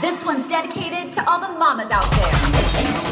This one's dedicated to all the mamas out there.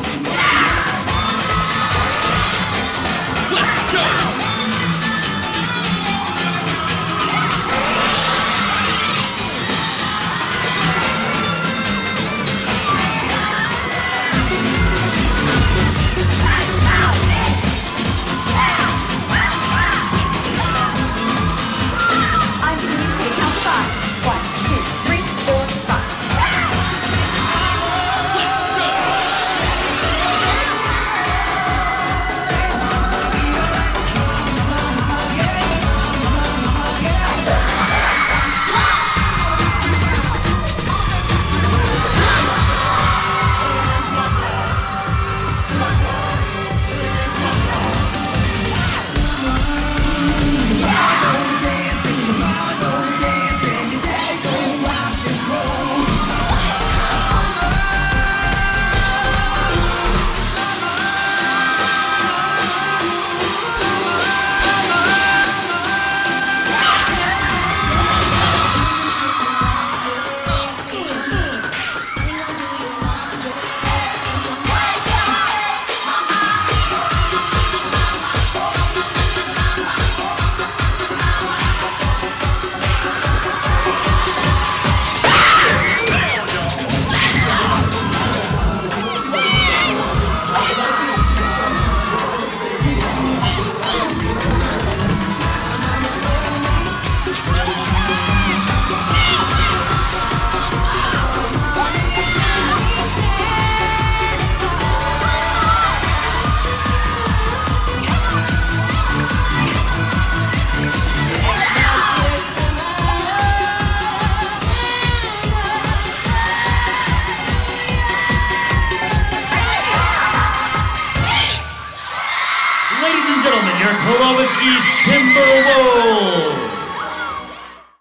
Gentlemen, your Columbus East Timberwolves.